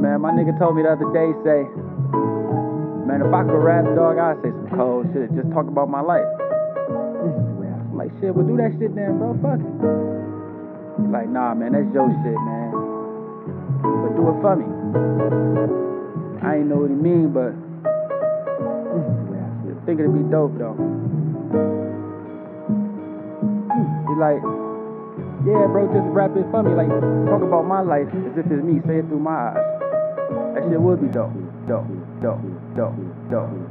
man, my nigga told me the other day, say, man, if I could rap, dog, I'd say some cold shit. Just talk about my life. I'm like, shit, well, do that shit then, bro. Fuck it. He like, nah, man, that's your shit, man. But do it for me. I ain't know what he mean, but I think it'd be dope, though. He like, yeah, bro, just rap it for me. Like, talk about my life as if it's me. Say it through my eyes. That shit would be dope. Dope, dope, dope, dope.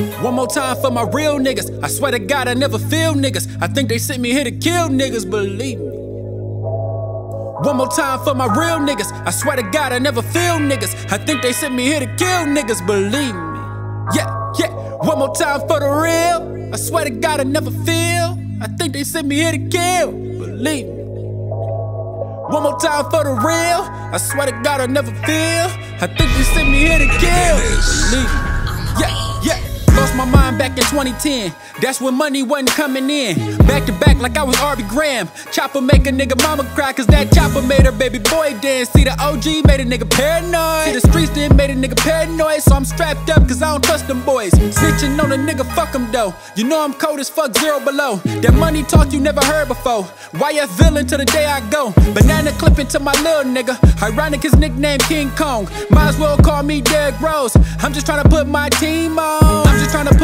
One more time for my real niggas. I swear to God, I never feel niggas. I think they sent me here to kill niggas, believe me. One more time for my real niggas. I swear to God, I never feel niggas. I think they sent me here to kill niggas, believe me. Yeah, yeah. One more time for the real. I swear to God, I never feel. I think they sent me here to kill, believe me. One more time for the real. I swear to God, I never feel. I think they sent me here to kill, believe me. Lost my mind back in 2010. That's when money wasn't coming in. Back to back like I was Aubrey Graham. Chopper make a nigga mama cry, cause that chopper made her baby boy dance. See, the OG made a nigga paranoid. See, the streets then made a nigga paranoid. So I'm strapped up, cause I don't trust them boys. Snitching on a nigga, fuck them though. You know I'm cold as fuck, zero below. That money talk you never heard before. YF villain till the day I go. Banana clipping to my little nigga. Ironic his nickname King Kong. Might as well call me Derrick Rose. I'm just trying to put my team on.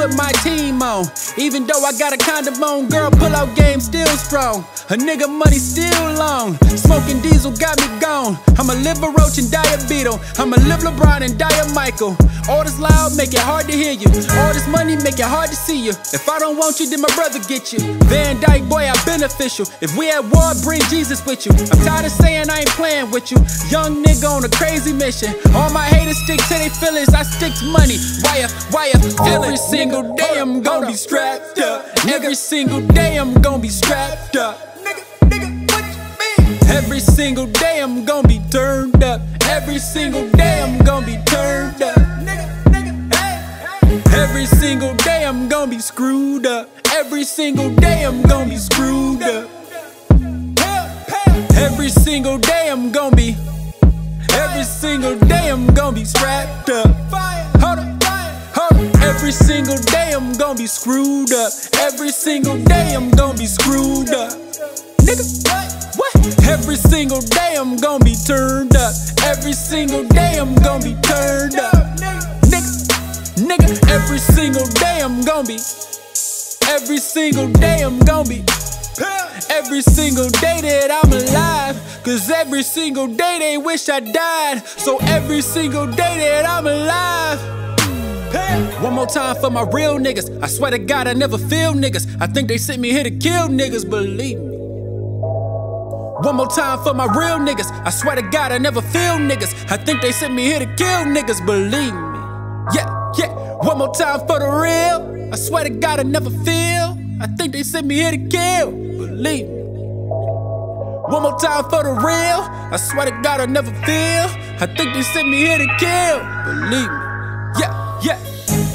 Put my team on. Even though I got a condom on, girl, pull out game still strong. A nigga money still long. Smoking diesel got me gone. I'ma live a roach and die a beetle. I'ma live LeBron and die a Michael. All this loud make it hard to hear you. All this money make it hard to see you. If I don't want you, then my brother get you. Van Dyke, boy, I'm beneficial. If we at war, bring Jesus with you. I'm tired of saying I ain't playing with you. Young nigga on a crazy mission. All my haters stick to their feelings. I stick to money. Wire, wire. Every single day I'm gonna be strapped up. Every single day I'm gonna be strapped up. Every single day I'm gonna be turned up. Every single day I'm gonna be turned up. Every single day I'm gonna be screwed up. Every single day I'm gonna be screwed up. Every single day I'm gonna be. Every single day I'm gonna be strapped up. Every single day I'm gonna be screwed up. Every single day I'm gonna be screwed up. Nigga, what? Every single day I'm gonna be turned up. Every single day I'm gonna be turned up. Nigga, nigga, every single day I'm gonna be. Every single day I'm gonna be. Every single day that I'm alive. Cause every single day they wish I died. So every single day that I'm alive. One more time for my real niggas. I swear to God, I never feel niggas. I think they sent me here to kill niggas, believe me. One more time for my real niggas. I swear to God, I never feel niggas. I think they sent me here to kill niggas, believe me. Yeah, yeah. One more time for the real. I swear to God, I never feel. I think they sent me here to kill, believe me. One more time for the real. I swear to God, I never feel. I think they sent me here to kill, believe me. Yeah, yeah.